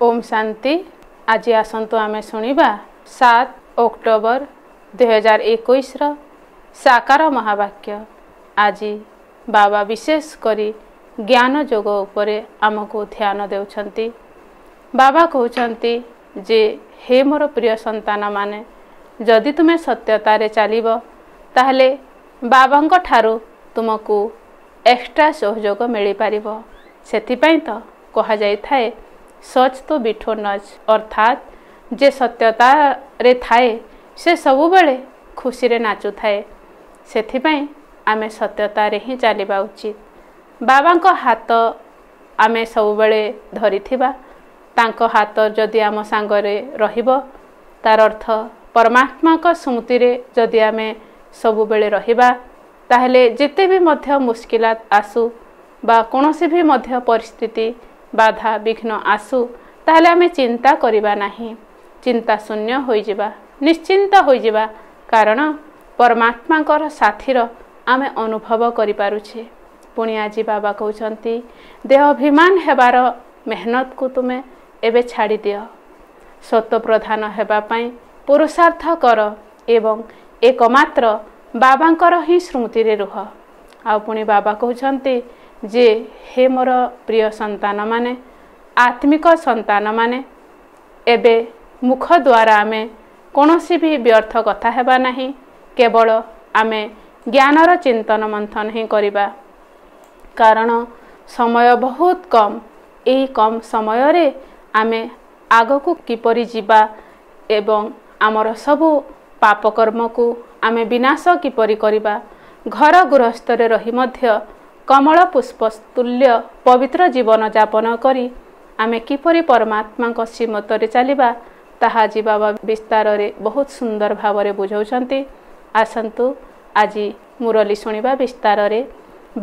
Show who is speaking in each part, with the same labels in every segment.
Speaker 1: ଓମ୍ ଶାନ୍ତି। ଆଜି ଆସନ୍ତୁ ଆମେ ଶୁଣିବା ସାତ ଅକ୍ଟୋବର ଦୁଇହଜାର ଏକୋଇଶର ସାକାର ମହାବାକ୍ୟ। ଆଜି ବାବା ବିଶେଷ କରି ଜ୍ଞାନ ଯୋଗ ଉପରେ ଆମକୁ ଧ୍ୟାନ ଦେଉଛନ୍ତି। ବାବା କହୁଛନ୍ତି ଯେ ହେ ମୋର ପ୍ରିୟ ସନ୍ତାନମାନେ ଯଦି ତୁମେ ସତ୍ୟତାରେ ଚାଲିବ ତାହେଲେ ବାବାଙ୍କ ଠାରୁ ତୁମକୁ ଏକ୍ସଟ୍ରା ସହଯୋଗ ମିଳିପାରିବ। ସେଥିପାଇଁ ତ କୁହାଯାଇଥାଏ ସଚ୍ ତ ବିଠୋ ନଚ୍। ଅର୍ଥାତ୍ ଯେ ସତ୍ୟତାରେ ଥାଏ ସେ ସବୁବେଳେ ଖୁସିରେ ନାଚୁଥାଏ। ସେଥିପାଇଁ ଆମେ ସତ୍ୟତାରେ ହିଁ ଚାଲିବା ଉଚିତ। ବାବାଙ୍କ ହାତ ଆମେ ସବୁବେଳେ ଧରିଥିବା। ତାଙ୍କ ହାତ ଯଦି ଆମ ସାଙ୍ଗରେ ରହିବ ତାର ଅର୍ଥ ପରମାତ୍ମାଙ୍କ ସ୍ମୃତିରେ ଯଦି ଆମେ ସବୁବେଳେ ରହିବା ତାହେଲେ ଯେତେ ବି ମଧ୍ୟ ମୁସ୍କିଲାତ ଆସୁ ବା କୌଣସି ବି ମଧ୍ୟ ପରିସ୍ଥିତି ବାଧା ବିଘ୍ନ ଆସୁ ତାହେଲେ ଆମେ ଚିନ୍ତା କରିବା ନାହିଁ ଚିନ୍ତା ଶୂନ୍ୟ ହୋଇଯିବା ନିଶ୍ଚିନ୍ତ ହୋଇଯିବା କାରଣ ପରମାତ୍ମାଙ୍କର ସାଥିର ଆମେ ଅନୁଭବ କରିପାରୁଛେ। ପୁଣି ଆଜି ବାବା କହୁଛନ୍ତି ଦେହ ଅଭିମାନ ହେବାର ମେହନତକୁ ତୁମେ ଏବେ ଛାଡ଼ିଦିଅ। ସତ୍ୟ ପ୍ରଧାନ ହେବା ପାଇଁ ପୁରୁଷାର୍ଥ କର ଏବଂ ଏକମାତ୍ର ବାବାଙ୍କର ହିଁ ସ୍ମୃତିରେ ରୁହ। ଆଉ ପୁଣି ବାବା କହୁଛନ୍ତି ଯେ ହେ ମୋର ପ୍ରିୟ ସନ୍ତାନମାନେ ଆତ୍ମିକ ସନ୍ତାନମାନେ ଏବେ ମୁଖ ଦ୍ୱାରା ଆମେ କୌଣସି ବି ବ୍ୟର୍ଥ କଥା ହେବା ନାହିଁ କେବଳ ଆମେ ଜ୍ଞାନର ଚିନ୍ତନ ମନ୍ଥନ ହିଁ କରିବା। କାରଣ ସମୟ ବହୁତ କମ୍। ଏହି କମ୍ ସମୟରେ ଆମେ ଆଗକୁ କିପରି ଯିବା ଏବଂ ଆମର ସବୁ ପାପକର୍ମକୁ ଆମେ ବିନାଶ କିପରି କରିବା ଘର ଗୃହସ୍ଥରେ ରହି ମଧ୍ୟ କମଳ ପୁଷ୍ପ ତୁଲ୍ୟ ପବିତ୍ର ଜୀବନଯାପନ କରି ଆମେ କିପରି ପରମାତ୍ମାଙ୍କ ଶ୍ରୀମତରେ ଚାଲିବା ତାହା ବାବା ବିସ୍ତାରରେ ବହୁତ ସୁନ୍ଦର ଭାବରେ ବୁଝାଉଛନ୍ତି। ଆସନ୍ତୁ ଆଜି ମୁରଲି ଶୁଣିବା ବିସ୍ତାରରେ।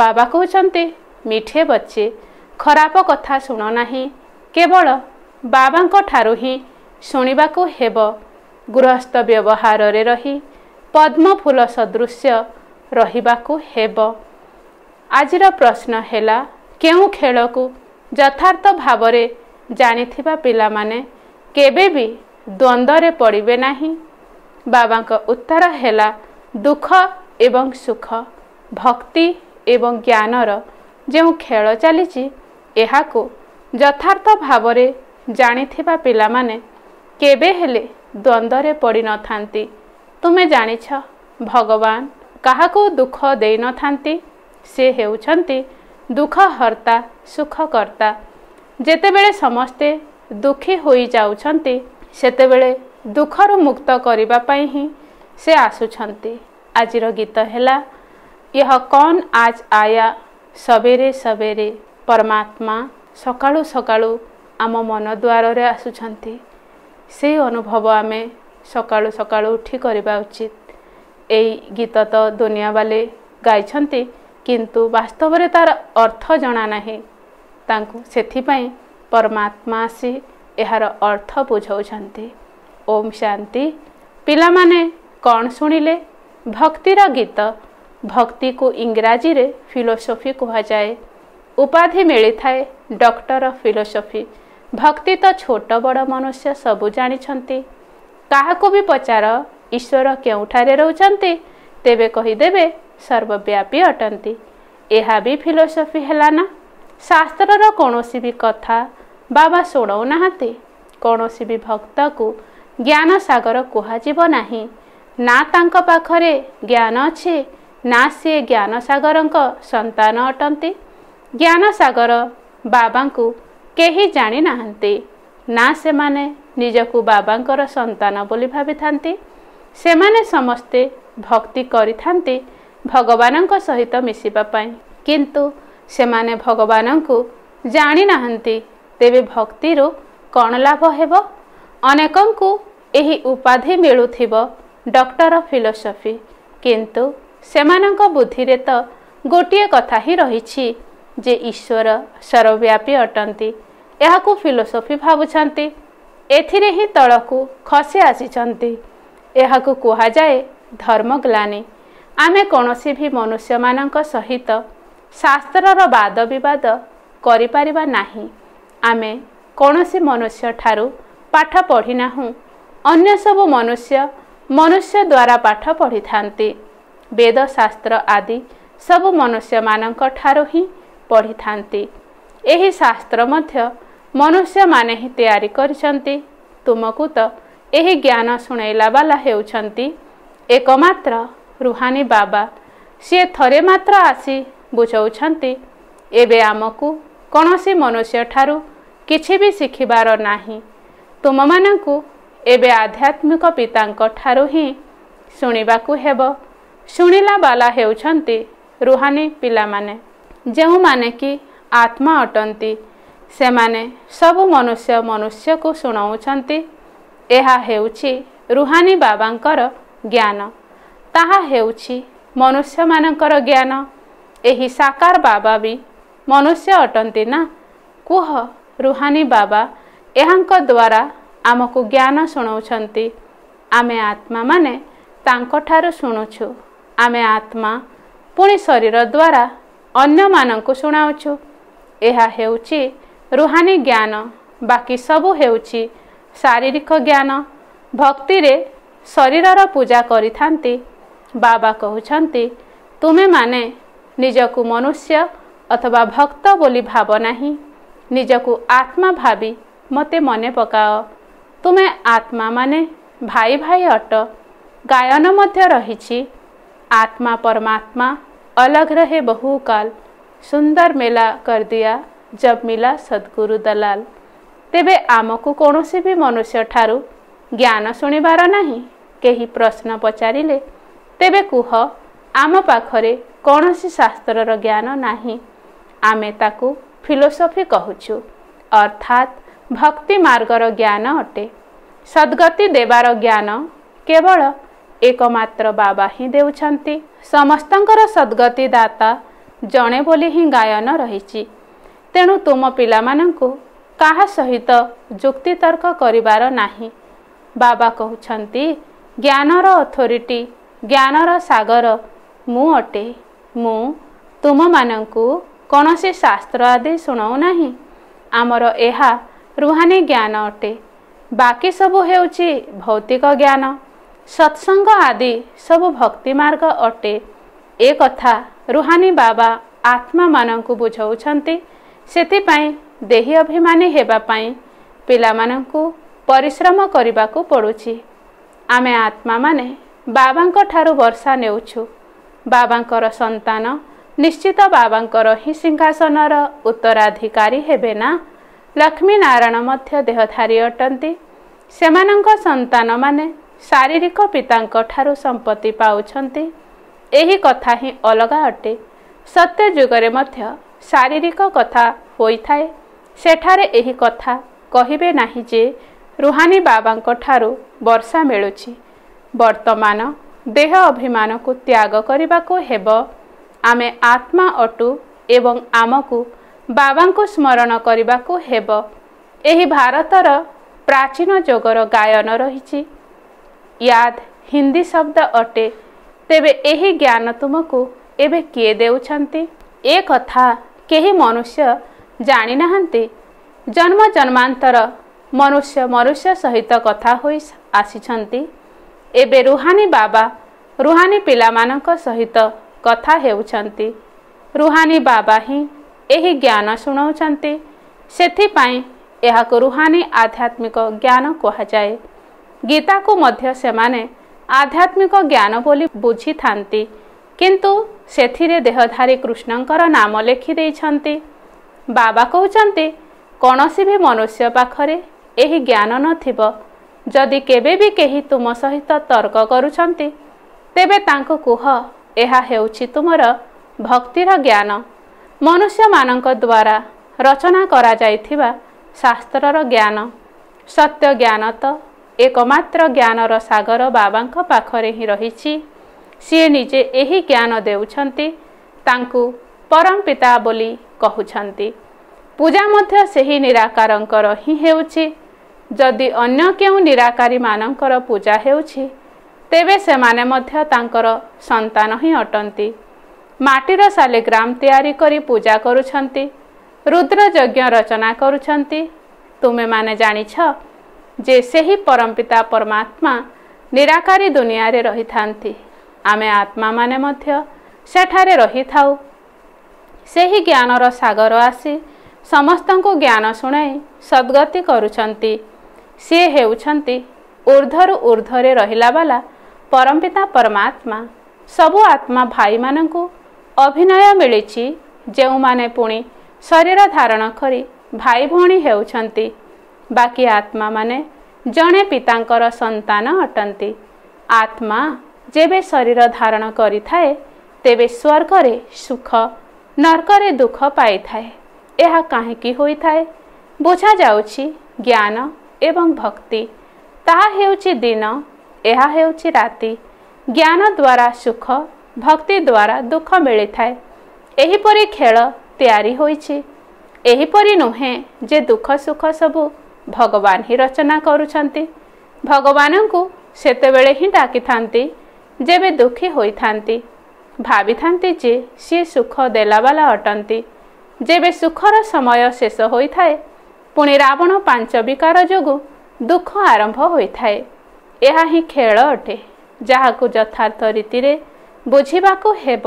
Speaker 1: ବାବା କହୁଛନ୍ତି ମିଠେ ବଚ୍ଚେ ଖରାପ କଥା ଶୁଣ ନାହିଁ। କେବଳ ବାବାଙ୍କ ଠାରୁ ହିଁ ଶୁଣିବାକୁ ହେବ। ଗୃହସ୍ଥ ବ୍ୟବହାରରେ ରହି ପଦ୍ମ ଫୁଲ ସଦୃଶ୍ୟ ରହିବାକୁ ହେବ। ଆଜିର ପ୍ରଶ୍ନ ହେଲା କେଉଁ ଖେଳକୁ ଯଥାର୍ଥ ଭାବରେ ଜାଣିଥିବା ପିଲାମାନେ କେବେ ବି ଦ୍ୱନ୍ଦ୍ୱରେ ପଡ଼ିବେ ନାହିଁ? ବାବାଙ୍କ ଉତ୍ତର ହେଲା ଦୁଃଖ ଏବଂ ସୁଖ ଭକ୍ତି ଏବଂ ଜ୍ଞାନର ଯେଉଁ ଖେଳ ଚାଲିଛି ଏହାକୁ ଯଥାର୍ଥ ଭାବରେ ଜାଣିଥିବା ପିଲାମାନେ କେବେ ହେଲେ ଦ୍ୱନ୍ଦ୍ୱରେ ପଡ଼ିନଥାନ୍ତି ତୁମେ ଜାଣିଛ ଭଗବାନ କାହାକୁ ଦୁଃଖ ଦେଇନଥାନ୍ତି ସେ ହେଉଛନ୍ତି ଦୁଃଖ ହର୍ତ୍ତା ସୁଖକର୍ତ୍ତା। ଯେତେବେଳେ ସମସ୍ତେ ଦୁଃଖୀ ହୋଇଯାଉଛନ୍ତି ସେତେବେଳେ ଦୁଃଖରୁ ମୁକ୍ତ କରିବା ପାଇଁ ହିଁ ସେ ଆସୁଛନ୍ତି। ଆଜିର ଗୀତ ହେଲା यह କନ୍ ଆଜ ଆୟା ସବେରେ ସବେରେ ପରମାତ୍ମା ସକାଳୁ ସକାଳୁ ଆମ ମନ ଦ୍ୱାରରେ ଆସୁଛନ୍ତି। ସେଇ ଅନୁଭବ ଆମେ ସକାଳୁ ସକାଳୁ ଉଠି କରିବା ଉଚିତ। ଏଇ ଗୀତ ତ ଦୁନିଆ ବାଲେ ଗାଇଛନ୍ତି କିନ୍ତୁ ବାସ୍ତବରେ ତାର ଅର୍ଥ ଜଣା ନାହିଁ। ତାଙ୍କୁ ସେଥିପାଇଁ ପରମାତ୍ମା ଆସି ଏହାର ଅର୍ଥ ବୁଝାଉଛନ୍ତି। ଓମ୍ ଶାନ୍ତି। ପିଲାମାନେ କ'ଣ ଶୁଣିଲେ? ଭକ୍ତିର ଗୀତ। ଭକ୍ତିକୁ ଇଂରାଜୀରେ ଫିଲୋସଫି କୁହାଯାଏ। ଉପାଧି ମିଳିଥାଏ ଡକ୍ଟର ଫିଲୋସଫି। ଭକ୍ତି ତ ଛୋଟ ବଡ଼ ମନୁଷ୍ୟ ସବୁ ଜାଣିଛନ୍ତି। କାହାକୁ ବି ପଚାର ଈଶ୍ୱର କେଉଁଠାରେ ରହୁଛନ୍ତି? ତେବେ କହିଦେବେ ସର୍ବବ୍ୟାପୀ ଅଟନ୍ତି। ଏହା ବି ଫିଲୋସଫି ହେଲା ନା। ଶାସ୍ତ୍ରର କୌଣସି ବି କଥା ବାବା ଶୁଣାଉନାହାନ୍ତି। କୌଣସି ବି ଭକ୍ତକୁ ଜ୍ଞାନ ସାଗର କୁହାଯିବ ନାହିଁ। ନା ତାଙ୍କ ପାଖରେ ଜ୍ଞାନ ଅଛି ନା ସିଏ ଜ୍ଞାନ ସାଗରଙ୍କ ସନ୍ତାନ ଅଟନ୍ତି। ଜ୍ଞାନ ସାଗର ବାବାଙ୍କୁ କେହି ଜାଣିନାହାନ୍ତି। ନା ସେମାନେ ନିଜକୁ ବାବାଙ୍କର ସନ୍ତାନ ବୋଲି ଭାବିଥାନ୍ତି। ସେମାନେ ସମସ୍ତେ ଭକ୍ତି କରିଥାନ୍ତି ଭଗବାନଙ୍କ ସହିତ ମିଶିବା ପାଇଁ। କିନ୍ତୁ ସେମାନେ ଭଗବାନଙ୍କୁ ଜାଣିନାହାନ୍ତି ତେବେ ଭକ୍ତିରୁ କ'ଣ ଲାଭ ହେବ? ଅନେକଙ୍କୁ ଏହି ଉପାଧି ମିଳୁଥିବ ଡକ୍ଟର ଫିଲୋସଫି। କିନ୍ତୁ ସେମାନଙ୍କ ବୁଦ୍ଧିରେ ତ ଗୋଟିଏ କଥା ହିଁ ରହିଛି ଯେ ଈଶ୍ୱର ସର୍ବବ୍ୟାପୀ ଅଟନ୍ତି। ଏହାକୁ ଫିଲୋସଫି ଭାବୁଛନ୍ତି। ଏଥିରେ ହିଁ ତଳକୁ ଖସି ଆସିଛନ୍ତି। ଏହାକୁ କୁହାଯାଏ ଧର୍ମଗ୍ଲାନୀ ଆମେ କୌଣସି ବି ମନୁଷ୍ୟମାନଙ୍କ ସହିତ ଶାସ୍ତ୍ରର ବାଦ ବିବାଦ କରିପାରିବା ନାହିଁ। ଆମେ କୌଣସି ମନୁଷ୍ୟଠାରୁ ପାଠ ପଢ଼ିନାହୁଁ। ଅନ୍ୟ ସବୁ ମନୁଷ୍ୟ ମନୁଷ୍ୟ ଦ୍ୱାରା ପାଠ ପଢ଼ିଥାନ୍ତି। ବେଦଶାସ୍ତ୍ର ଆଦି ସବୁ ମନୁଷ୍ୟମାନଙ୍କ ଠାରୁ ହିଁ ପଢ଼ିଥାନ୍ତି। ଏହି ଶାସ୍ତ୍ର ମଧ୍ୟ ମନୁଷ୍ୟମାନେ ହିଁ ତିଆରି କରିଛନ୍ତି। ତୁମକୁ ତ ଏହି ଜ୍ଞାନ ଶୁଣେଇଲା ବାଲା ହେଉଛନ୍ତି ଏକମାତ୍ର ରୁହାନୀ ବାବା। ସିଏ ଥରେ ମାତ୍ର ଆସି ବୁଝାଉଛନ୍ତି ଏବେ ଆମକୁ କୌଣସି ମନୁଷ୍ୟଠାରୁ କିଛି ବି ଶିଖିବାର ନାହିଁ। ତୁମମାନଙ୍କୁ ଏବେ ଆଧ୍ୟାତ୍ମିକ ପିତାଙ୍କ ଠାରୁ ହିଁ ଶୁଣିବାକୁ ହେବ। ଶୁଣିଲା ବାଲା ହେଉଛନ୍ତି ରୁହାନୀ ପିଲାମାନେ। ଯେଉଁମାନେ କି ଆତ୍ମା ଅଟନ୍ତି ସେମାନେ ସବୁ ମନୁଷ୍ୟ ମନୁଷ୍ୟକୁ ଶୁଣାଉଛନ୍ତି। ଏହା ହେଉଛି ରୁହାନୀ ବାବାଙ୍କର ଜ୍ଞାନ। ତାହା ହେଉଛି ମନୁଷ୍ୟମାନଙ୍କର ଜ୍ଞାନ। ଏହି ସାକାର ବାବା ବି ମନୁଷ୍ୟ ଅଟନ୍ତି ନା? କୁହ ରୁହାନୀ ବାବା ଏହାଙ୍କ ଦ୍ୱାରା ଆମକୁ ଜ୍ଞାନ ଶୁଣାଉଛନ୍ତି। ଆମେ ଆତ୍ମାମାନେ ତାଙ୍କଠାରୁ ଶୁଣୁଛୁ। ଆମେ ଆତ୍ମା ପୁଣି ଶରୀର ଦ୍ୱାରା ଅନ୍ୟମାନଙ୍କୁ ଶୁଣାଉଛୁ। ଏହା ହେଉଛି ରୁହାନୀ ଜ୍ଞାନ। ବାକି ସବୁ ହେଉଛି ଶାରୀରିକ ଜ୍ଞାନ। ଭକ୍ତିରେ ଶରୀରର ପୂଜା କରିଥାନ୍ତି ବାବା କହୁଛନ୍ତି ତୁମେମାନେ ନିଜକୁ ମନୁଷ୍ୟ ଅଥବା ଭକ୍ତ ବୋଲି ଭାବ ନାହିଁ ନିଜକୁ ଆତ୍ମା ଭାବି ମୋତେ ମନେ ପକାଅ ତୁମେ ଆତ୍ମାମାନେ ଭାଇ ଭାଇ ଅଟ ଗାୟନ ମଧ୍ୟ ରହିଛି ଆତ୍ମା ପରମାତ୍ମା ଅଲଗ ରହେ ବହୁ କାଲ ସୁନ୍ଦର ମେଲା କରିଦିଆ ଜବ ମିଲା ସଦ୍ଗୁରୁ ଦଲାଲ ତେବେ ଆମକୁ କୌଣସି ବି ମନୁଷ୍ୟଠାରୁ ଜ୍ଞାନ ଶୁଣିବାର ନାହିଁ। କେହି ପ୍ରଶ୍ନ ପଚାରିଲେ ତେବେ କୁହ ଆମ ପାଖରେ କୌଣସି ଶାସ୍ତ୍ରର ଜ୍ଞାନ ନାହିଁ। ଆମେ ତାକୁ ଫିଲୋସଫି କହୁଛୁ। ଅର୍ଥାତ୍ ଭକ୍ତି ମାର୍ଗର ଜ୍ଞାନ ଅଟେ। ସଦ୍ଗତି ଦେବାର ଜ୍ଞାନ କେବଳ ଏକମାତ୍ର ବାବା ହିଁ ଦେଉଛନ୍ତି। ସମସ୍ତଙ୍କର ସଦ୍ଗତି ଦାତା ଜଣେ ବୋଲି ହିଁ ଗାୟନ ରହିଛି। ତେଣୁ ତୁମ ପିଲାମାନଙ୍କୁ କାହା ସହିତ ଯୁକ୍ତିତର୍କ କରିବାର ନାହିଁ। ବାବା କହୁଛନ୍ତି ଜ୍ଞାନର ଅଥରିଟି ଜ୍ଞାନର ସାଗର ମୁଁ ଅଟେ। ମୁଁ ତୁମମାନଙ୍କୁ କୌଣସି ଶାସ୍ତ୍ର ଆଦି ଶୁଣାଉ ନାହିଁ। ଆମର ଏହା ରୁହାନୀ ଜ୍ଞାନ ଅଟେ। ବାକି ସବୁ ହେଉଛି ଭୌତିକ ଜ୍ଞାନ। ସତ୍ସଙ୍ଗ ଆଦି ସବୁ ଭକ୍ତି ମାର୍ଗ ଅଟେ। ଏ କଥା ରୁହାନୀ ବାବା ଆତ୍ମାମାନଙ୍କୁ ବୁଝାଉଛନ୍ତି। ସେଥିପାଇଁ ଦେହୀ ଅଭିମାନୀ ହେବା ପାଇଁ ପିଲାମାନଙ୍କୁ ପରିଶ୍ରମ କରିବାକୁ ପଡ଼ୁଛି। ଆମେ ଆତ୍ମାମାନେ ବାବାଙ୍କ ଠାରୁ ବର୍ଷା ନେଉଛୁ। ବାବାଙ୍କର ସନ୍ତାନ ନିଶ୍ଚିତ ବାବାଙ୍କର ହିଁ ସିଂହାସନର ଉତ୍ତରାଧିକାରୀ ହେବେ ନା? ଲକ୍ଷ୍ମୀ ନାରାୟଣ ମଧ୍ୟ ଦେହଧାରୀ ଅଟନ୍ତି। ସେମାନଙ୍କ ସନ୍ତାନମାନେ ଶାରୀରିକ ପିତାଙ୍କ ଠାରୁ ସମ୍ପତ୍ତି ପାଉଛନ୍ତି। ଏହି କଥା ହିଁ ଅଲଗା ଅଟେ। ସତ୍ୟ ଯୁଗରେ ମଧ୍ୟ ଶାରୀରିକ କଥା ହୋଇଥାଏ। ସେଠାରେ ଏହି କଥା କହିବେ ନାହିଁ ଯେ ରୁହାନୀ ବାବାଙ୍କ ଠାରୁ ବର୍ଷା ମିଳୁଛି। ବର୍ତ୍ତମାନ ଦେହ ଅଭିମାନକୁ ତ୍ୟାଗ କରିବାକୁ ହେବ। ଆମେ ଆତ୍ମା ଅଟୁ ଏବଂ ଆମକୁ ବାବାଙ୍କୁ ସ୍ମରଣ କରିବାକୁ ହେବ। ଏହି ଭାରତର ପ୍ରାଚୀନ ଯୋଗର ଗାୟନ ରହିଛି। ୟାଦ ହିନ୍ଦୀ ଶବ୍ଦ ଅଟେ। ତେବେ ଏହି ଜ୍ଞାନ ତୁମକୁ ଏବେ କିଏ ଦେଉଛନ୍ତି? ଏ କଥା କେହି ମନୁଷ୍ୟ ଜାଣିନାହାନ୍ତି। ଜନ୍ମ ଜନ୍ମାନ୍ତର ମନୁଷ୍ୟ ମନୁଷ୍ୟ ସହିତ କଥା ହୋଇ ଆସିଛନ୍ତି। ଏବେ ରୁହାନୀ ବାବା ରୁହାନୀ ପିଲାମାନଙ୍କ ସହିତ କଥା ହେଉଛନ୍ତି। ରୁହାନୀ ବାବା ହିଁ ଏହି ଜ୍ଞାନ ଶୁଣାଉଛନ୍ତି। ସେଥିପାଇଁ ଏହାକୁ ରୁହାନୀ ଆଧ୍ୟାତ୍ମିକ ଜ୍ଞାନ କୁହାଯାଏ। ଗୀତାକୁ ମଧ୍ୟ ସେମାନେ ଆଧ୍ୟାତ୍ମିକ ଜ୍ଞାନ ବୋଲି ବୁଝିଥାନ୍ତି। କିନ୍ତୁ ସେଥିରେ ଦେହଧାରୀ କୃଷ୍ଣଙ୍କର ନାମ ଲେଖିଦେଇଛନ୍ତି ବାବା କହୁଛନ୍ତି କୌଣସି ବି ମନୁଷ୍ୟ ପାଖରେ ଏହି ଜ୍ଞାନ ନଥିବ ଯଦି କେବେ ବି କେହି ତୁମ ସହିତ ତର୍କ କରୁଛନ୍ତି ତେବେ ତାଙ୍କୁ କୁହ ଏହା ହେଉଛି ତୁମର ଭକ୍ତିର ଜ୍ଞାନ। ମନୁଷ୍ୟମାନଙ୍କ ଦ୍ୱାରା ରଚନା କରାଯାଇଥିବା ଶାସ୍ତ୍ରର ଜ୍ଞାନ। ସତ୍ୟ ଜ୍ଞାନ ତ ଏକମାତ୍ର ଜ୍ଞାନର ସାଗର ବାବାଙ୍କ ପାଖରେ ହିଁ ରହିଛି। ସିଏ ନିଜେ ଏହି ଜ୍ଞାନ ଦେଉଛନ୍ତି ତାଙ୍କୁ ପରମ ପିତା ବୋଲି କହୁଛନ୍ତି। ପୂଜା ମଧ୍ୟ ସେହି ନିରାକାରଙ୍କର ହିଁ ହେଉଛି। ଯଦି ଅନ୍ୟ କେଉଁ ନିରାକାରୀମାନଙ୍କର ପୂଜା ହେଉଛି ତେବେ ସେମାନେ ମଧ୍ୟ ତାଙ୍କର ସନ୍ତାନ ହିଁ ଅଟନ୍ତି। ମାଟିର ଶାଲିଗ୍ରାମ ତିଆରି କରି ପୂଜା କରୁଛନ୍ତି ରୁଦ୍ର ଯଜ୍ଞ ରଚନା କରୁଛନ୍ତି। ତୁମେମାନେ ଜାଣିଛ ଯେ ସେହି ପରମପିତା ପରମାତ୍ମା ନିରାକାରୀ ଦୁନିଆରେ ରହିଥାନ୍ତି। ଆମେ ଆତ୍ମାମାନେ ମଧ୍ୟ ସେଠାରେ ରହିଥାଉ। ସେହି ଜ୍ଞାନର ସାଗର ଆସି ସମସ୍ତଙ୍କୁ ଜ୍ଞାନ ଶୁଣାଇ ସଦ୍ଗତି କରୁଛନ୍ତି। ସିଏ ହେଉଛନ୍ତି ଉର୍ଦ୍ଧ୍ୱରୁ ଉର୍ଦ୍ଧ୍ୱରେ ରହିଲା ବାଲା ପରମପିତା ପରମାତ୍ମା। ସବୁ ଆତ୍ମା ଭାଇମାନଙ୍କୁ ଅଭିନୟ ମିଳିଛି। ଯେଉଁମାନେ ପୁଣି ଶରୀର ଧାରଣ କରି ଭାଇ ଭଉଣୀ ହେଉଛନ୍ତି। ବାକି ଆତ୍ମାମାନେ ଜଣେ ପିତାଙ୍କର ସନ୍ତାନ ଅଟନ୍ତି। ଆତ୍ମା ଯେବେ ଶରୀର ଧାରଣ କରିଥାଏ ତେବେ ସ୍ୱର୍ଗରେ ସୁଖ ନର୍କରେ ଦୁଃଖ ପାଇଥାଏ। ଏହା କାହିଁକି ହୋଇଥାଏ? ବୁଝାଯାଉଛି ଜ୍ଞାନ ଏବଂ ଭକ୍ତି। ତାହା ହେଉଛି ଦିନ ଏହା ହେଉଛି ରାତି। ଜ୍ଞାନ ଦ୍ୱାରା ସୁଖ ଭକ୍ତି ଦ୍ୱାରା ଦୁଃଖ ମିଳିଥାଏ। ଏହିପରି ଖେଳ ତିଆରି ହୋଇଛି। ଏହିପରି ନୁହେଁ ଯେ ଦୁଃଖ ସୁଖ ସବୁ ଭଗବାନ ହିଁ ରଚନା କରୁଛନ୍ତି। ଭଗବାନଙ୍କୁ ସେତେବେଳେ ହିଁ ଡାକିଥାନ୍ତି ଯେବେ ଦୁଃଖୀ ହୋଇଥାନ୍ତି। ଭାବିଥାନ୍ତି ଯେ ସିଏ ସୁଖ ଦେଲାବାଲା ଅଟନ୍ତି। ଯେବେ ସୁଖର ସମୟ ଶେଷ ହୋଇଥାଏ ପୁଣି ରାବଣ ପାଞ୍ଚ ବିକାର ଯୋଗୁଁ ଦୁଃଖ ଆରମ୍ଭ ହୋଇଥାଏ। ଏହା ହିଁ ଖେଳ ଅଟେ ଯାହାକୁ ଯଥାର୍ଥ ରୀତିରେ ବୁଝିବାକୁ ହେବ।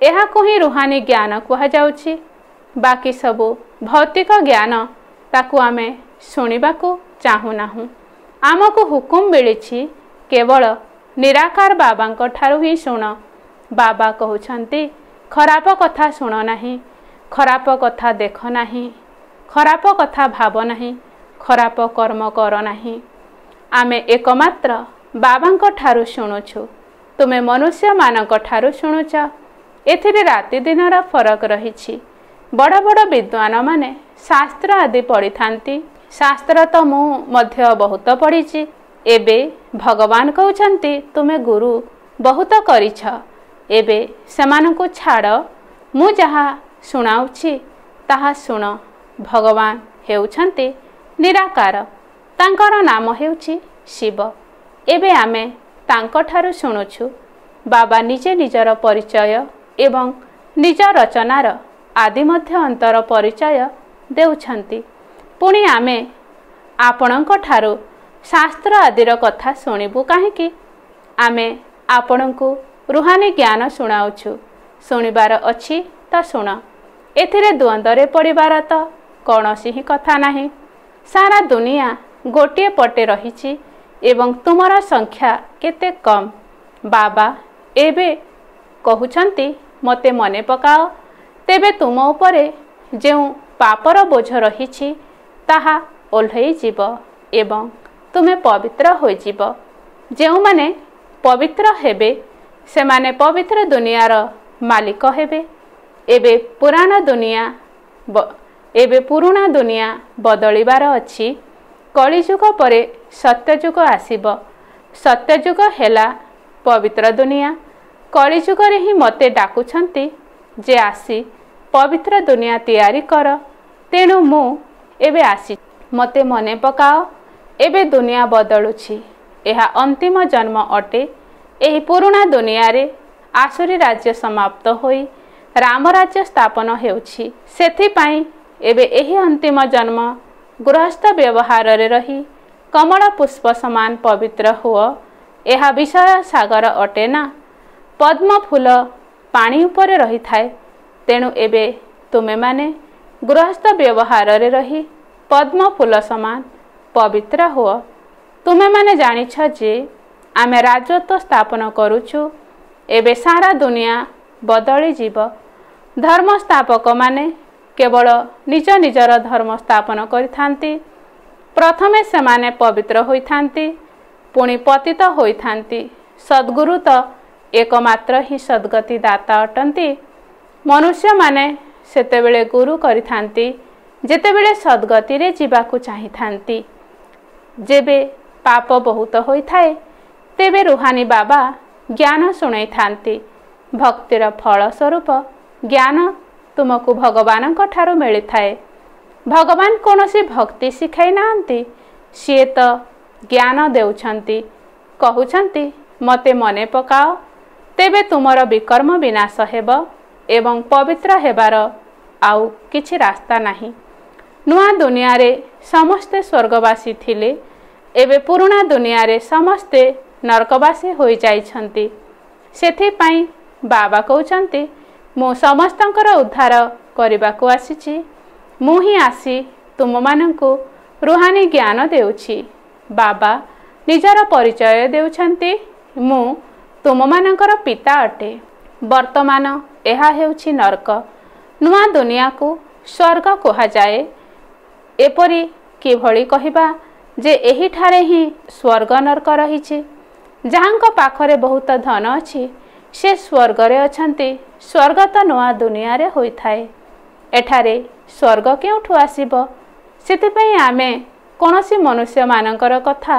Speaker 1: ଏହାକୁ ହିଁ ରୁହାନୀ ଜ୍ଞାନ କୁହାଯାଉଛି। ବାକି ସବୁ ଭୌତିକ ଜ୍ଞାନ ତାକୁ ଆମେ ଶୁଣିବାକୁ ଚାହୁଁନାହୁଁ। ଆମକୁ ହୁକୁମ ମିଳିଛି କେବଳ ନିରାକାର ବାବାଙ୍କ ଠାରୁ ହିଁ ଶୁଣ। ବାବା କହୁଛନ୍ତି ଖରାପ କଥା ଶୁଣ ନାହିଁ ଖରାପ କଥା ଦେଖ ନାହିଁ ଖରାପ କଥା ଭାବ ନାହିଁ ଖରାପ କର୍ମ କର ନାହିଁ। ଆମେ ଏକମାତ୍ର ବାବାଙ୍କ ଠାରୁ ଶୁଣୁଛୁ। ତୁମେ ମନୁଷ୍ୟମାନଙ୍କ ଠାରୁ ଶୁଣୁଛ। ଏଥିରେ ରାତି ଦିନର ଫରକ ରହିଛି। ବଡ଼ ବଡ଼ ବିଦ୍ୱାନମାନେ ଶାସ୍ତ୍ର ଆଦି ପଢ଼ିଥାନ୍ତି। ଶାସ୍ତ୍ର ତ ମୁଁ ମଧ୍ୟ ବହୁତ ପଢ଼ିଛି। ଏବେ ଭଗବାନ କହୁଛନ୍ତି ତୁମେ ଗୁରୁ ବହୁତ କରିଛ। ଏବେ ସେମାନଙ୍କୁ ଛାଡ଼। ମୁଁ ଯାହା ଶୁଣାଉଛି ତାହା ଶୁଣ। ଭଗବାନ ହେଉଛନ୍ତି ନିରାକାର। ତାଙ୍କର ନାମ ହେଉଛି ଶିବ। ଏବେ ଆମେ ତାଙ୍କଠାରୁ ଶୁଣୁଛୁ ବାବା ନିଜେ ନିଜର ପରିଚୟ ଏବଂ ନିଜ ରଚନାର ଆଦି ମଧ୍ୟ ଅନ୍ତର ପରିଚୟ ଦେଉଛନ୍ତି। ପୁଣି ଆମେ ଆପଣଙ୍କ ଠାରୁ ଶାସ୍ତ୍ର ଆଦିର କଥା ଶୁଣିବୁ କାହିଁକି? ଆମେ ଆପଣଙ୍କୁ ରୁହାନୀ ଜ୍ଞାନ ଶୁଣାଉଛୁ। ଶୁଣିବାର ଅଛି ତ ଶୁଣ। ଏଥିରେ ଦ୍ୱନ୍ଦ୍ୱରେ ପଡ଼ିବାର ତ କୌଣସି ହିଁ କଥା ନାହିଁ। ସାରା ଦୁନିଆ ଗୋଟିଏ ପଟେ ରହିଛି ଏବଂ ତୁମର ସଂଖ୍ୟା କେତେ କମ୍। ବାବା ଏବେ କହୁଛନ୍ତି ମୋତେ ମନେ ପକାଅ ତେବେ ତୁମ ଉପରେ ଯେଉଁ ପାପର ବୋଝ ରହିଛି ତାହା ଓହ୍ଲାଇଯିବ ଏବଂ ତୁମେ ପବିତ୍ର ହୋଇଯିବ। ଯେଉଁମାନେ ପବିତ୍ର ହେବେ ସେମାନେ ପବିତ୍ର ଦୁନିଆର ମାଲିକ ହେବେ। ଏବେ ପୁରାଣ ଦୁନିଆ ଏବେ ପୁରୁଣା ଦୁନିଆ ବଦଳିବାର ଅଛି। କଳିଯୁଗ ପରେ ସତ୍ୟଯୁଗ ଆସିବ। ସତ୍ୟଯୁଗ ହେଲା ପବିତ୍ର ଦୁନିଆ। କଳିଯୁଗରେ ହିଁ ମୋତେ ଡାକୁଛନ୍ତି ଯେ ଆସି ପବିତ୍ର ଦୁନିଆ ତିଆରି କର। ତେଣୁ ମୁଁ ଏବେ ଆସି ମୋତେ ମନେ ପକାଅ ଏବେ ଦୁନିଆ ବଦଳୁଛି। ଏହା ଅନ୍ତିମ ଜନ୍ମ ଅଟେ। ଏହି ପୁରୁଣା ଦୁନିଆରେ ଆସୁରୀ ରାଜ୍ୟ ସମାପ୍ତ ହୋଇ ରାମ ରାଜ୍ୟ ସ୍ଥାପନ ହେଉଛି। ସେଥିପାଇଁ ଏବେ ଏହି ଅନ୍ତିମ ଜନ୍ମ ଗୃହସ୍ଥ ବ୍ୟବହାରରେ ରହି କମଳ ପୁଷ୍ପ ସମାନ ପବିତ୍ର ହୁଅ। ଏହା ବିଷୟ ସାଗର ଅଟେ ନା? ପଦ୍ମ ଫୁଲ ପାଣି ଉପରେ ରହିଥାଏ। ତେଣୁ ଏବେ ତୁମେମାନେ ଗୃହସ୍ଥ ବ୍ୟବହାରରେ ରହି ପଦ୍ମ ଫୁଲ ସମାନ ପବିତ୍ର ହୁଅ। ତୁମେମାନେ ଜାଣିଛ ଯେ ଆମେ ରାଜତ୍ୱ ସ୍ଥାପନ କରୁଛୁ। ଏବେ ସାରା ଦୁନିଆ ବଦଳିଯିବ। ଧର୍ମ ସ୍ଥାପକମାନେ କେବଳ ନିଜ ନିଜର ଧର୍ମ ସ୍ଥାପନ କରିଥାନ୍ତି। ପ୍ରଥମେ ସେମାନେ ପବିତ୍ର ହୋଇଥାନ୍ତି ପୁଣି ପତିତ ହୋଇଥାନ୍ତି। ସଦ୍ଗୁରୁ ତ ଏକମାତ୍ର ହିଁ ସଦ୍ଗତି ଦାତା ଅଟନ୍ତି। ମନୁଷ୍ୟମାନେ ସେତେବେଳେ ଗୁରୁ କରିଥାନ୍ତି ଯେତେବେଳେ ସଦ୍ଗତିରେ ଯିବାକୁ ଚାହିଁଥାନ୍ତି। ଯେବେ ପାପ ବହୁତ ହୋଇଥାଏ ତେବେ ରୁହାନୀ ବାବା ଜ୍ଞାନ ଶୁଣାଇଥାନ୍ତି। ଭକ୍ତିର ଫଳ ସ୍ୱରୂପ ଜ୍ଞାନ ତୁମକୁ ଭଗବାନଙ୍କ ଠାରୁ ମିଳିଥାଏ। ଭଗବାନ କୌଣସି ଭକ୍ତି ଶିଖାଇ ନାହାନ୍ତି। ସିଏ ତ ଜ୍ଞାନ ଦେଉଛନ୍ତି। କହୁଛନ୍ତି ମୋତେ ମନେ ପକାଅ। ତେବେ ତୁମର ବିକର୍ମ ବିନାଶ ହେବ ଏବଂ ପବିତ୍ର ହେବାର ଆଉ କିଛି ରାସ୍ତା ନାହିଁ। ନୂଆ ଦୁନିଆରେ ସମସ୍ତେ ସ୍ୱର୍ଗବାସୀ ଥିଲେ। ଏବେ ପୁରୁଣା ଦୁନିଆରେ ସମସ୍ତେ ନରକବାସୀ ହୋଇଯାଇଛନ୍ତି। ସେଥିପାଇଁ ବାବା କହୁଛନ୍ତି ମୁଁ ସମସ୍ତଙ୍କର ଉଦ୍ଧାର କରିବାକୁ ଆସିଛି। ମୁଁ ହିଁ ଆସି ତୁମମାନଙ୍କୁ ରୁହାନୀ ଜ୍ଞାନ ଦେଉଛି। ବାବା ନିଜର ପରିଚୟ ଦେଉଛନ୍ତି। ମୁଁ ତୁମମାନଙ୍କର ପିତା ଅଟେ। ବର୍ତ୍ତମାନ ଏହା ହେଉଛି ନର୍କ। ନୂଆ ଦୁନିଆକୁ ସ୍ୱର୍ଗ କୁହାଯାଏ। ଏପରି କିଭଳି କହିବା ଯେ ଏହିଠାରେ ହିଁ ସ୍ୱର୍ଗ ନର୍କ ରହିଛି। ଯାହାଙ୍କ ପାଖରେ ବହୁତ ଧନ ଅଛି ସେ ସ୍ୱର୍ଗରେ ଅଛନ୍ତି। ସ୍ୱର୍ଗ ତ ନୂଆ ଦୁନିଆରେ ହୋଇଥାଏ। ଏଠାରେ ସ୍ୱର୍ଗ କେଉଁଠୁ ଆସିବ? ସେଥିପାଇଁ ଆମେ କୌଣସି ମନୁଷ୍ୟମାନଙ୍କର କଥା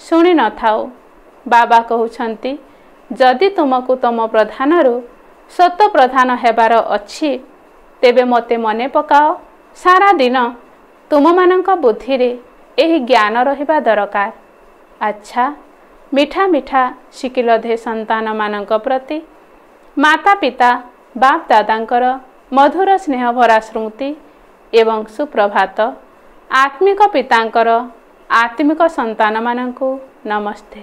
Speaker 1: ଶୁଣି ନଥାଉ। ବାବା କହୁଛନ୍ତି ଯଦି ତୁମକୁ ତୁମ ପ୍ରଧାନରୁ ସତ ପ୍ରଧାନ ହେବାର ଅଛି ତେବେ ମୋତେ ମନେ ପକାଅ। ସାରା ଦିନ ତୁମମାନଙ୍କ ବୁଦ୍ଧିରେ ଏହି ଜ୍ଞାନ ରହିବା ଦରକାର। ଆଚ୍ଛା ମିଠା ମିଠା ଶିକିଲଧେ ସନ୍ତାନମାନଙ୍କ ପ୍ରତି। ମାତା ପିତା ବାପ ଦାଦାଙ୍କର ମଧୁର ସ୍ନେହ ଭରା ସ୍ମୃତି ଏବଂ ସୁପ୍ରଭାତ। ଆତ୍ମିକ ପିତାଙ୍କର ଆତ୍ମିକ ସନ୍ତାନମାନଙ୍କୁ ନମସ୍ତେ।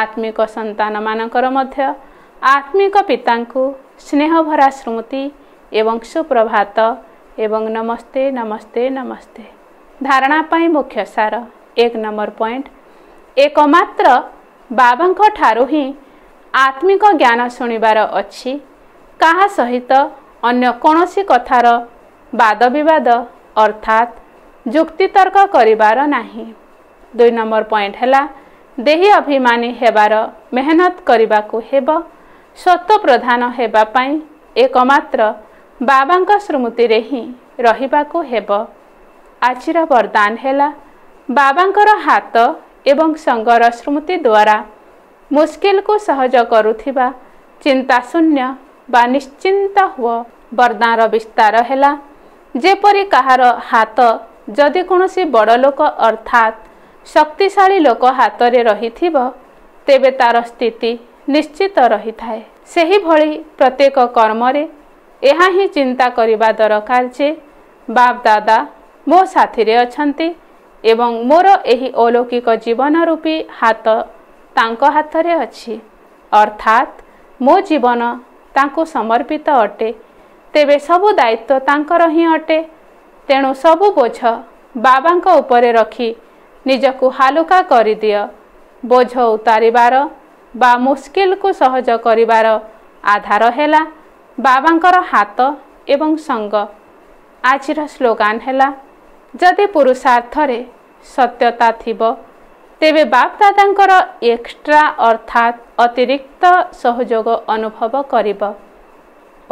Speaker 1: ଆତ୍ମିକ ସନ୍ତାନମାନଙ୍କର ମଧ୍ୟ ଆତ୍ମିକ ପିତାଙ୍କୁ ସ୍ନେହଭରା ସ୍ମୃତି ଏବଂ ସୁପ୍ରଭାତ ଏବଂ ନମସ୍ତେ ନମସ୍ତେ ନମସ୍ତେ। ଧାରଣା ପାଇଁ ମୁଖ୍ୟ ସାର ଏକ ନମ୍ବର ପଏଣ୍ଟ। ଏକମାତ୍ର ବାବାଙ୍କ ଠାରୁ ହିଁ ଆତ୍ମିକ ଜ୍ଞାନ ଶୁଣିବାର ଅଛି। କାହା ସହିତ ଅନ୍ୟ କୌଣସି କଥାର ବାଦ ବିବାଦ ଅର୍ଥାତ୍ ଯୁକ୍ତିତର୍କ କରିବାର ନାହିଁ। ଦୁଇ ନମ୍ବର ପଏଣ୍ଟ ହେଲା ଦେହୀ ଅଭିମାନୀ ହେବାର ମେହନତ କରିବାକୁ ହେବ ସତ ପ୍ରଧାନ ହେବା ପାଇଁ ଏକମାତ୍ର ବାବାଙ୍କ ସ୍ମୃତିରେ ହିଁ ରହିବାକୁ ହେବ। ଆଜିର ବରଦାନ ହେଲା ବାବାଙ୍କର ହାତ ଏବଂ ସଙ୍ଗର ସ୍ମୃତି ଦ୍ୱାରା ମୁସ୍କିଲକୁ ସହଜ କରୁଥିବା ଚିନ୍ତାଶୂନ୍ୟ ବା ନିଶ୍ଚିନ୍ତ ହୁଅ ବରଦାନର ବିସ୍ତାର ହେଲା। ଯେପରି କାହାର ହାତ ଯଦି କୌଣସି ବଡ଼ ଲୋକ ଅର୍ଥାତ୍ ଶକ୍ତିଶାଳୀ ଲୋକ ହାତରେ ରହିଥିବ ତେବେ ତାର ସ୍ଥିତି ନିଶ୍ଚିତ ରହିଥାଏ। ସେହିଭଳି ପ୍ରତ୍ୟେକ କର୍ମରେ ଏହା ହିଁ ଚିନ୍ତା କରିବା ଦରକାର ଯେ ବାପ ଦାଦା ମୋ ସାଥିରେ ଅଛନ୍ତି। ଏବଂ ମୋର ଏହି ଅଲୌକିକ ଜୀବନ ରୂପୀ ହାତ ତାଙ୍କ ହାତରେ ଅଛି। ଅର୍ଥାତ୍ ମୋ ଜୀବନ ତାଙ୍କୁ ସମର୍ପିତ ଅଟେ। ତେବେ ସବୁ ଦାୟିତ୍ୱ ତାଙ୍କର ହିଁ ଅଟେ। ତେଣୁ ସବୁ ବୋଝ ବାବାଙ୍କ ଉପରେ ରଖି ନିଜକୁ ହାଲୁକା କରିଦିଅ। ବୋଝ ଉତାରିବାର ବା ମୁସ୍କିଲକୁ ସହଜ କରିବାର ଆଧାର ହେଲା ବାବାଙ୍କର ହାତ ଏବଂ ସଙ୍ଗ। ଆଜିର ସ୍ଲୋଗାନ ହେଲା ଯଦି ପୁରୁଷାର୍ଥରେ ସତ୍ୟତା ଥିବ ତେବେ ବାପ ଦାଦାଙ୍କର ଏକ୍ସଟ୍ରା ଅର୍ଥାତ୍ ଅତିରିକ୍ତ ସହଯୋଗ ଅନୁଭବ କରିବ।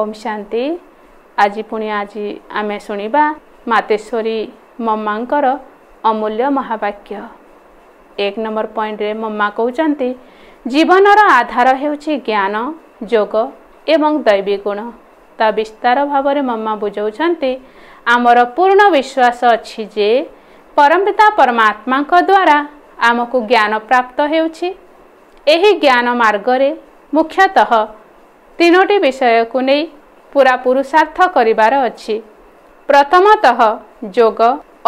Speaker 1: ଓମ୍ ଶାନ୍ତି। ଆଜି ପୁଣି ଆଜି ଆମେ ଶୁଣିବା ମାତେଶ୍ୱରୀ ମମ୍ମାଙ୍କର ଅମୂଲ୍ୟ ମହାବାକ୍ୟ। ଏକ ନମ୍ବର ପଏଣ୍ଟରେ ମମ୍ମା କହୁଛନ୍ତି ଜୀବନର ଆଧାର ହେଉଛି ଜ୍ଞାନ ଯୋଗ ଏବଂ ଦୈବୀ ଗୁଣ ତା ବିସ୍ତାର ଭାବରେ ମମ୍ମା ବୁଝାଉଛନ୍ତି। ଆମର ପୂର୍ଣ୍ଣ ବିଶ୍ୱାସ ଅଛି ଯେ ପରମପିତା ପରମାତ୍ମାଙ୍କ ଦ୍ୱାରା ଆମକୁ ଜ୍ଞାନ ପ୍ରାପ୍ତ ହେଉଛି। ଏହି ଜ୍ଞାନ ମାର୍ଗରେ ମୁଖ୍ୟତଃ ତିନୋଟି ବିଷୟକୁ ନେଇ ପୁରା ପୁରୁଷାର୍ଥ କରିବାର ଅଛି। ପ୍ରଥମତଃ ଯୋଗ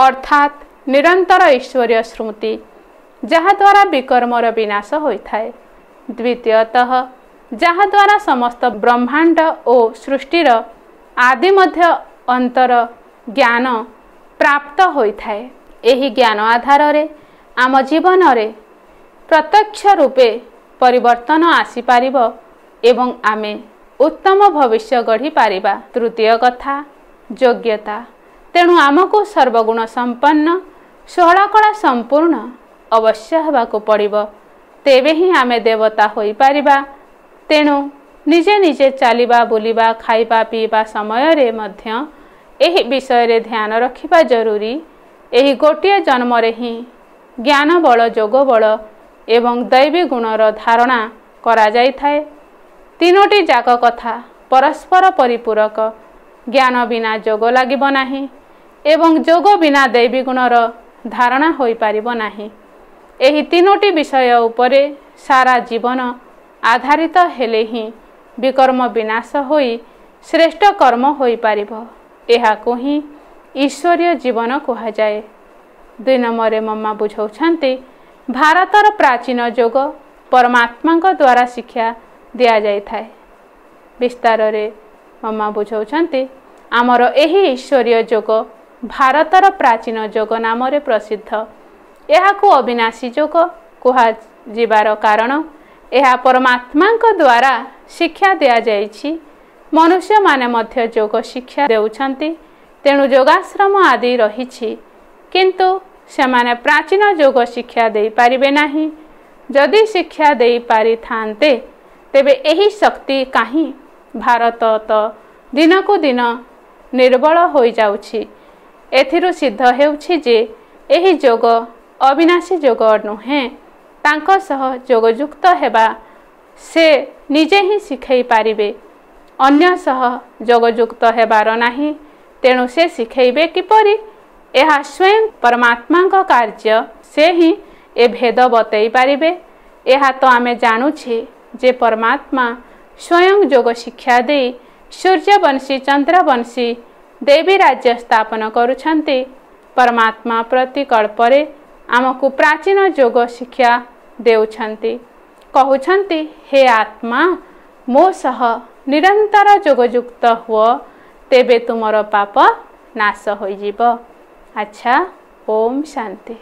Speaker 1: ଅର୍ଥାତ୍ ନିରନ୍ତର ଈଶ୍ୱରୀୟ ସ୍ମୃତି ଯାହାଦ୍ୱାରା ବିକର୍ମର ବିନାଶ ହୋଇଥାଏ। ଦ୍ୱିତୀୟତଃ ଯାହାଦ୍ୱାରା ସମସ୍ତ ବ୍ରହ୍ମାଣ୍ଡ ଓ ସୃଷ୍ଟିର ଆଦି ମଧ୍ୟ ଅନ୍ତର ଜ୍ଞାନ ପ୍ରାପ୍ତ ହୋଇଥାଏ। ଏହି ଜ୍ଞାନ ଆଧାରରେ ଆମ ଜୀବନରେ ପ୍ରତ୍ୟକ୍ଷ ରୂପେ ପରିବର୍ତ୍ତନ ଆସିପାରିବ ଏବଂ ଆମେ ଉତ୍ତମ ଭବିଷ୍ୟ ଗଢ଼ିପାରିବା ତୃତୀୟ କଥା ଯୋଗ୍ୟତା। ତେଣୁ ଆମକୁ ସର୍ବଗୁଣ ସମ୍ପନ୍ନ ଷୋହଳକଳା ସମ୍ପୂର୍ଣ୍ଣ ଅବଶ୍ୟ ହେବାକୁ ପଡ଼ିବ। ତେବେ ହିଁ ଆମେ ଦେବତା ହୋଇପାରିବା ତେଣୁ ନିଜେ ନିଜେ ଚାଲିବା ବୁଲିବା ଖାଇବା ପିଇବା ସମୟରେ ମଧ୍ୟ ଏହି ବିଷୟରେ ଧ୍ୟାନ ରଖିବା ଜରୁରୀ। ଏହି ଗୋଟିଏ ଜନ୍ମରେ ହିଁ ଜ୍ଞାନ ବଳ ଯୋଗ ବଳ ଏବଂ ଦୈବୀ ଗୁଣର ଧାରଣା କରାଯାଇଥାଏ। ତିନୋଟି ଯାକ କଥା ପରସ୍ପର ପରିପୂରକ। ଜ୍ଞାନ ବିନା ଯୋଗ ଲାଗିବ ନାହିଁ ଏବଂ ଯୋଗ ବିନା ଦୈବୀ ଗୁଣର ଧାରଣା ହୋଇପାରିବ ନାହିଁ। ଏହି ତିନୋଟି ବିଷୟ ଉପରେ ସାରା ଜୀବନ ଆଧାରିତ ହେଲେ ହିଁ ବିକର୍ମ ବିନାଶ ହୋଇ ଶ୍ରେଷ୍ଠ କର୍ମ ହୋଇପାରିବ। ଏହାକୁ ହିଁ ଈଶ୍ୱରୀୟ ଜୀବନ କୁହାଯାଏ। ଦୁଇ ନମ୍ବରରେ ମମା ବୁଝାଉଛନ୍ତି ଭାରତର ପ୍ରାଚୀନ ଯୋଗ ପରମାତ୍ମାଙ୍କ ଦ୍ୱାରା ଶିକ୍ଷା ଦିଆଯାଇଥାଏ। ବିସ୍ତାରରେ ମମା ବୁଝାଉଛନ୍ତି ଆମର ଏହି ଈଶ୍ୱରୀୟ ଯୋଗ ଭାରତର ପ୍ରାଚୀନ ଯୋଗ ନାମରେ ପ୍ରସିଦ୍ଧ। ଏହାକୁ ଅବିନାଶୀ ଯୋଗ କୁହାଯିବାର କାରଣ ଏହା ପରମାତ୍ମାଙ୍କ ଦ୍ୱାରା ଶିକ୍ଷା ଦିଆଯାଇଛି। ମନୁଷ୍ୟମାନେ ମଧ୍ୟ ଯୋଗ ଶିକ୍ଷା ଦେଉଛନ୍ତି ତେଣୁ ଯୋଗାଶ୍ରମ ଆଦି ରହିଛି। କିନ୍ତୁ ସେମାନେ ପ୍ରାଚୀନ ଯୋଗ ଶିକ୍ଷା ଦେଇପାରିବେ ନାହିଁ। ଯଦି ଶିକ୍ଷା ଦେଇପାରିଥାନ୍ତେ ତେବେ ଏହି ଶକ୍ତି କାହିଁ ଭାରତ ତ ଦିନକୁ ଦିନ ନିର୍ବଳ ହୋଇଯାଉଛି। ଏଥିରୁ ସିଦ୍ଧ ହେଉଛି ଯେ ଏହି ଯୋଗ ଅବିନାଶୀ ଯୋଗ ନୁହେଁ। ତାଙ୍କ ସହ ଯୋଗଯୁକ୍ତ ହେବା ସେ ନିଜେ ହିଁ ଶିଖାଇ ପାରିବେ। ଅନ୍ୟ ସହ ଯୋଗଯୁକ୍ତ ହେବାର ନାହିଁ ତେଣୁ ସେ ଶିଖାଇବେ କିପରି? ଏହା ସ୍ୱୟଂ ପରମାତ୍ମାଙ୍କ କାର୍ଯ୍ୟ ସେ ହିଁ ଏ ଭେଦ ବତେଇ ପାରିବେ। ଏହା ତ ଆମେ ଜାଣୁଛେ ଯେ ପରମାତ୍ମା ସ୍ୱୟଂ ଯୋଗ ଶିକ୍ଷା ଦେଇ ସୂର୍ଯ୍ୟବଂଶୀ ଚନ୍ଦ୍ରବଂଶୀ ଦେବୀ ରାଜ୍ୟ ସ୍ଥାପନ କରୁଛନ୍ତି। ପରମାତ୍ମା ପ୍ରତି କଳ୍ପରେ ଆମକୁ ପ୍ରାଚୀନ ଯୋଗ ଶିକ୍ଷା ଦେଉଛନ୍ତି। କହୁଛନ୍ତି ହେ ଆତ୍ମା ମୋ ସହ ନିରନ୍ତର ଯୋଗଯୁକ୍ତ ହୁଅ ତେବେ ତୁମର ପାପ ନାଶ ହୋଇଯିବ। ଆଚ୍ଛା ଓମ୍ ଶାନ୍ତି।